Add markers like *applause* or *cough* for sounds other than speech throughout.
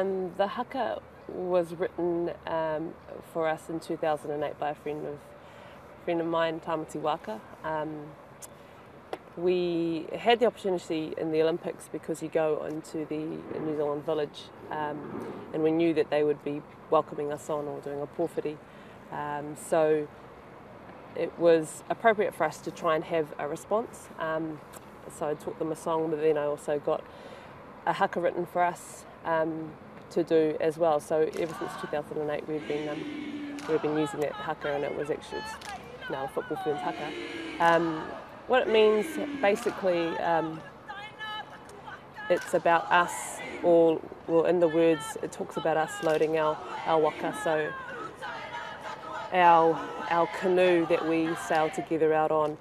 Um, the haka was written um, for us in 2008 by a friend of friend of mine, Tamati Waka. Um, we had the opportunity in the Olympics because you go into the New Zealand village um, and we knew that they would be welcoming us on or doing a pōwhiri. Um, so it was appropriate for us to try and have a response. Um, so I taught them a song, but then I also got a haka written for us um, to do as well. So ever since 2008, we've been um, we've been using that haka, and it was actually now a Football Ferns haka. Um, what it means basically, um, it's about us all. Well, in the words, it talks about us loading our our waka. So our our canoe that we sail together out on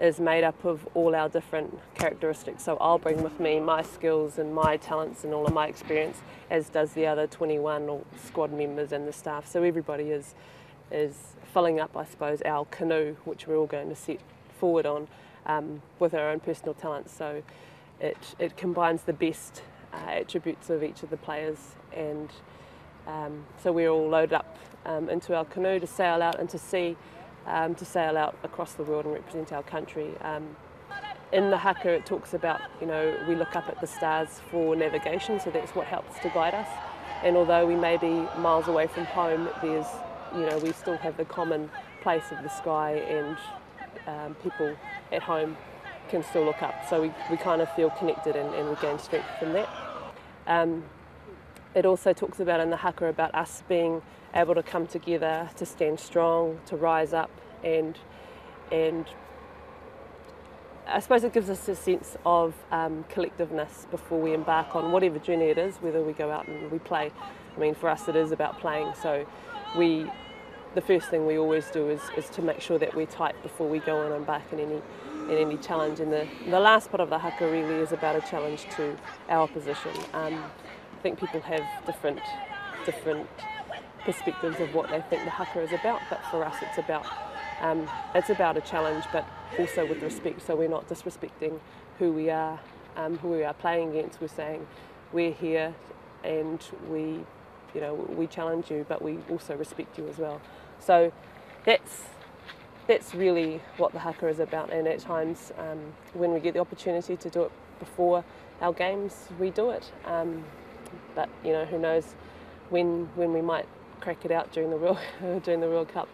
is made up of all our different characteristics. So I'll bring with me my skills and my talents and all of my experience, as does the other 21 squad members and the staff. So everybody is is filling up, I suppose, our canoe, which we're all going to set forward on um, with our own personal talents. So it it combines the best uh, attributes of each of the players, and um, so we're all loaded up um, into our canoe to sail out into sea um, to sail out across the world and represent our country. Um, in the haka, it talks about, you know, we look up at the stars for navigation, so that's what helps to guide us. And although we may be miles away from home, there's, you know, we still have the common place of the sky, and um, people at home can still look up. So we, we kind of feel connected and, and we gain strength from that. Um, it also talks about in the haka about us being able to come together, to stand strong, to rise up, and and I suppose it gives us a sense of um, collectiveness before we embark on whatever journey it is, whether we go out and we play. I mean, for us, it is about playing. So, we, the first thing we always do is, is to make sure that we're tight before we go and embark in any in any challenge. And the the last part of the haka really is about a challenge to our opposition. Um, I think people have different different perspectives of what they think the haka is about, but for us it's about um, it's about a challenge, but also with respect. So we're not disrespecting who we are, um, who we are playing against. We're saying we're here, and we, you know, we challenge you, but we also respect you as well. So that's that's really what the haka is about. And at times, um, when we get the opportunity to do it before our games, we do it. Um, but you know, who knows when when we might crack it out during the World *laughs* during the World Cup.